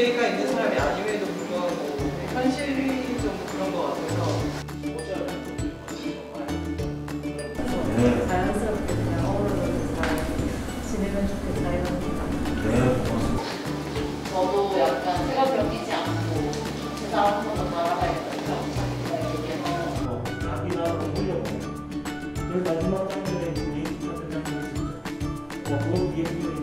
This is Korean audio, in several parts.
문제가 있는 사람이 아님에도 불구하고 현실이 좀 그런 것 같아서 잘 지내면 좋겠다 이런 생각. 변이지 않고 그 사람 한 번 더 바라봐야겠다. 마지막 같은 비행기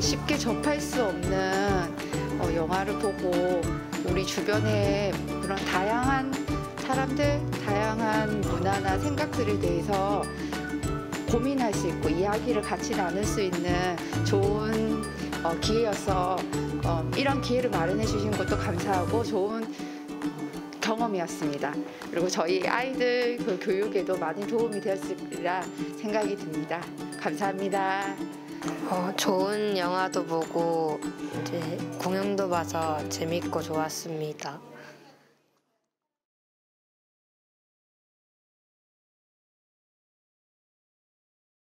쉽게 접할 수 없는 어, 영화를 보고 우리 주변의 그런 다양한 사람들, 다양한 문화나 생각들에 대해서 고민할 수 있고 이야기를 같이 나눌 수 있는 좋은 어, 기회여서 어, 이런 기회를 마련해 주신 것도 감사하고 좋은 경험이었습니다. 그리고 저희 아이들 그 교육에도 많이 도움이 되었으리라 생각이 듭니다. 감사합니다. 어, 좋은 영화도 보고 이제 공연도 봐서 재밌고 좋았습니다.